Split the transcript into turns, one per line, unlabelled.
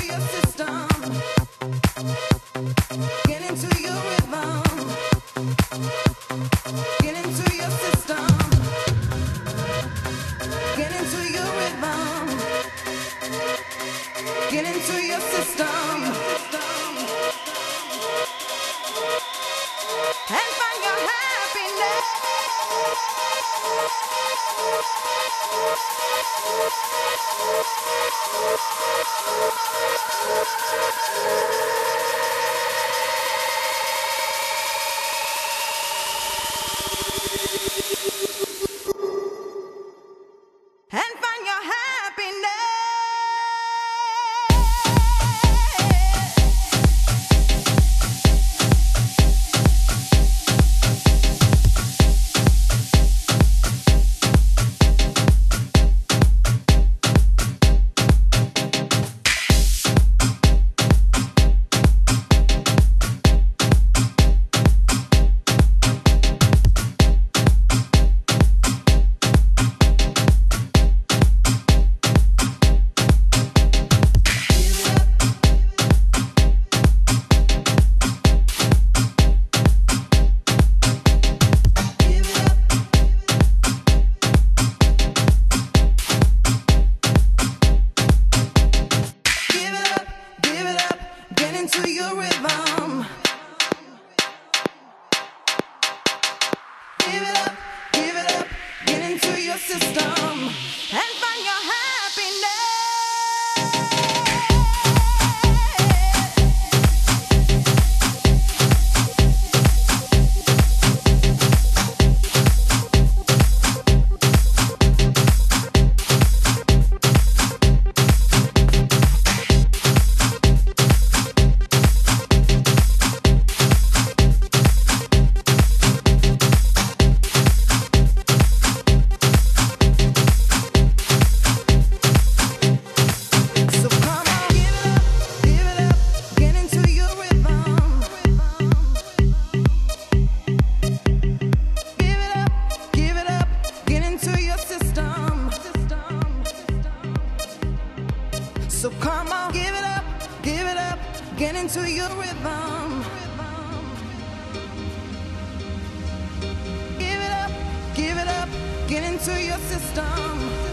be a system. Let's go. Give it up, give it up, get into your system and find your happiness. system. So come on, give it up, give it up, get into your rhythm. Give it up, give it up, get into your system.